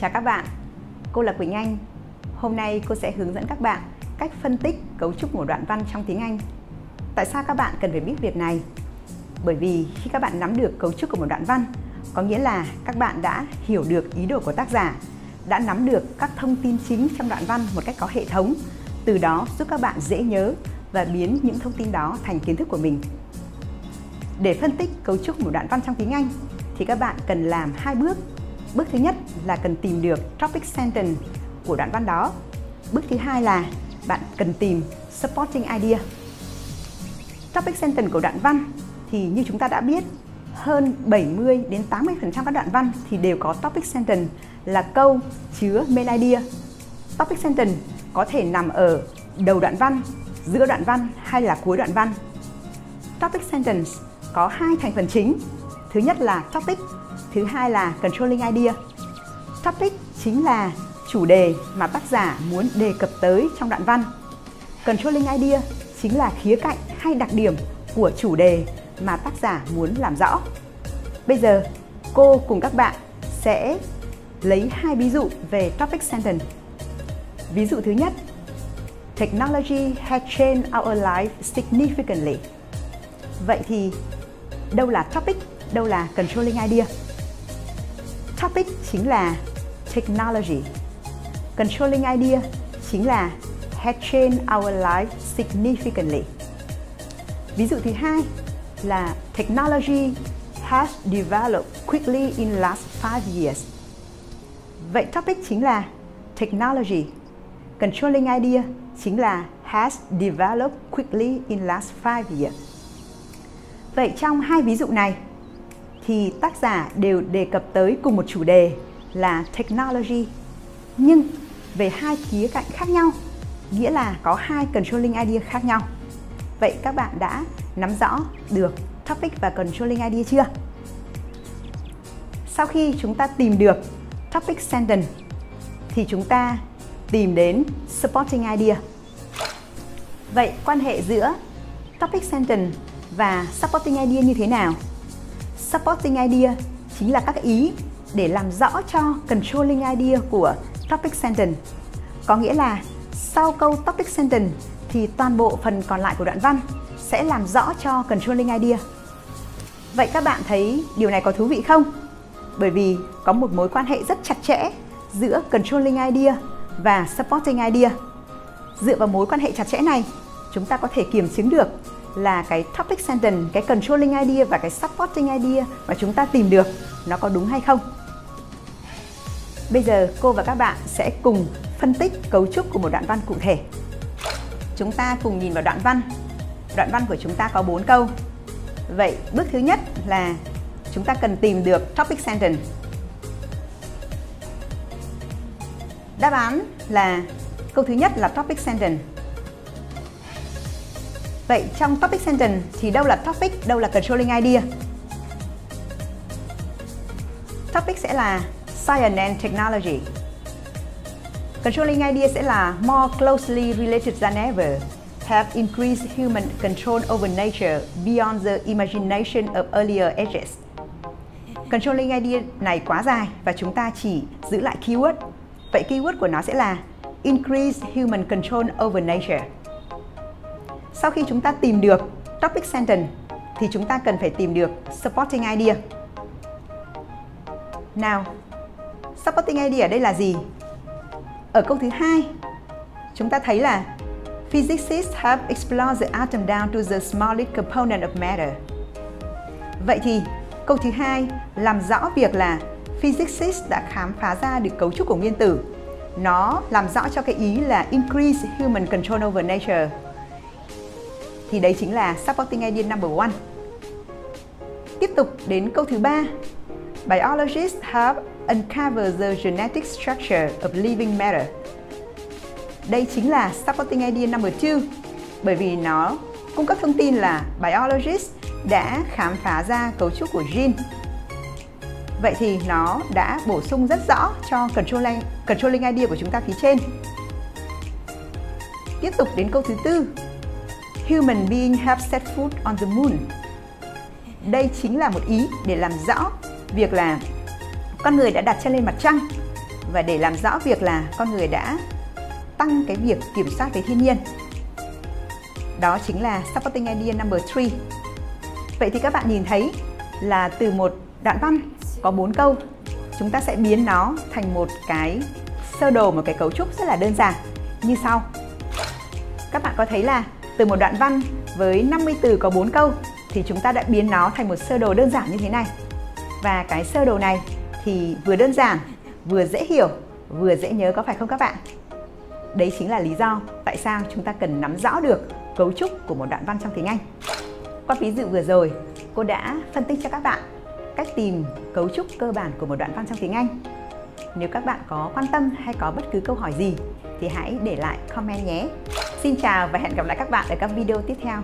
Chào các bạn, cô là Quỳnh Anh. Hôm nay cô sẽ hướng dẫn các bạn cách phân tích cấu trúc một đoạn văn trong tiếng Anh. Tại sao các bạn cần phải biết việc này? Bởi vì khi các bạn nắm được cấu trúc của một đoạn văn, có nghĩa là các bạn đã hiểu được ý đồ của tác giả, đã nắm được các thông tin chính trong đoạn văn một cách có hệ thống, từ đó giúp các bạn dễ nhớ và biến những thông tin đó thành kiến thức của mình. Để phân tích cấu trúc một đoạn văn trong tiếng Anh thì các bạn cần làm hai bước. Bước thứ nhất là cần tìm được topic sentence của đoạn văn đó. Bước thứ hai là bạn cần tìm supporting idea. Topic sentence của đoạn văn thì như chúng ta đã biết, hơn 70 đến 80% các đoạn văn thì đều có topic sentence là câu chứa main idea. Topic sentence có thể nằm ở đầu đoạn văn, giữa đoạn văn hay là cuối đoạn văn. Topic sentence có hai thành phần chính. Thứ nhất là topic, thứ hai là controlling idea. Topic chính là chủ đề mà tác giả muốn đề cập tới trong đoạn văn. Controlling idea chính là khía cạnh hay đặc điểm của chủ đề mà tác giả muốn làm rõ. Bây giờ, cô cùng các bạn sẽ lấy hai ví dụ về topic sentence. Ví dụ thứ nhất, Technology has changed our life significantly. Vậy thì đâu là topic, đâu là controlling idea? Topic chính là technology. Controlling idea chính là has changed our life significantly. Ví dụ thứ hai là technology has developed quickly in last five years. Vậy topic chính là technology. Controlling idea chính là has developed quickly in last five years. Vậy trong hai ví dụ này thì tác giả đều đề cập tới cùng một chủ đề là technology nhưng về hai khía cạnh khác nhau, nghĩa là có hai controlling idea khác nhau. Vậy các bạn đã nắm rõ được topic và controlling idea chưa? Sau khi chúng ta tìm được topic sentence thì chúng ta tìm đến supporting idea. Vậy quan hệ giữa topic sentence và supporting idea như thế nào? Supporting idea chính là các ý để làm rõ cho controlling idea của topic sentence. Có nghĩa là sau câu topic sentence thì toàn bộ phần còn lại của đoạn văn sẽ làm rõ cho controlling idea. Vậy các bạn thấy điều này có thú vị không? Bởi vì có một mối quan hệ rất chặt chẽ giữa controlling idea và supporting idea. Dựa vào mối quan hệ chặt chẽ này, chúng ta có thể kiểm chứng được là cái topic sentence, cái controlling idea và cái supporting idea mà chúng ta tìm được nó có đúng hay không. Bây giờ cô và các bạn sẽ cùng phân tích cấu trúc của một đoạn văn cụ thể. Chúng ta cùng nhìn vào đoạn văn. Đoạn văn của chúng ta có 4 câu. Vậy bước thứ nhất là chúng ta cần tìm được topic sentence. Đáp án là câu thứ nhất là topic sentence. Vậy trong topic sentence thì đâu là topic, đâu là controlling idea? Topic sẽ là Science and Technology. Controlling idea sẽ là more closely related than ever, have increased human control over nature beyond the imagination of earlier ages. Controlling idea này quá dài và chúng ta chỉ giữ lại keyword. Vậy keyword của nó sẽ là increased human control over nature. Sau khi chúng ta tìm được topic sentence thì chúng ta cần phải tìm được supporting idea. Nào, supporting idea ở đây là gì? Ở câu thứ hai, chúng ta thấy là Physicists have explored the atom down to the smallest component of matter. Vậy thì câu thứ hai làm rõ việc là physicists đã khám phá ra được cấu trúc của nguyên tử. Nó làm rõ cho cái ý là increase human control over nature. Thì đấy chính là supporting idea number one. Tiếp tục đến câu thứ ba. Biologists have uncovered the genetic structure of living matter. Đây chính là supporting idea number two bởi vì nó cung cấp thông tin là biologists đã khám phá ra cấu trúc của gene. Vậy thì nó đã bổ sung rất rõ cho controlling, controlling idea của chúng ta phía trên. Tiếp tục đến câu thứ tư. Human being have set foot on the moon. đây chính là một ý để làm rõ việc là con người đã đặt chân lên mặt trăng và để làm rõ việc là con người đã tăng cái việc kiểm soát về thiên nhiên. Đó chính là supporting idea number 3. Vậy thì các bạn nhìn thấy là từ một đoạn văn có 4 câu, chúng ta sẽ biến nó thành một cái sơ đồ, một cái cấu trúc rất là đơn giản như sau. Các bạn có thấy là từ một đoạn văn với 50 từ có 4 câu thì chúng ta đã biến nó thành một sơ đồ đơn giản như thế này. Và cái sơ đồ này thì vừa đơn giản, vừa dễ hiểu, vừa dễ nhớ có phải không các bạn? Đấy chính là lý do tại sao chúng ta cần nắm rõ được cấu trúc của một đoạn văn trong tiếng Anh. Qua ví dụ vừa rồi, cô đã phân tích cho các bạn cách tìm cấu trúc cơ bản của một đoạn văn trong tiếng Anh. Nếu các bạn có quan tâm hay có bất cứ câu hỏi gì thì hãy để lại comment nhé. Xin chào và hẹn gặp lại các bạn ở các video tiếp theo.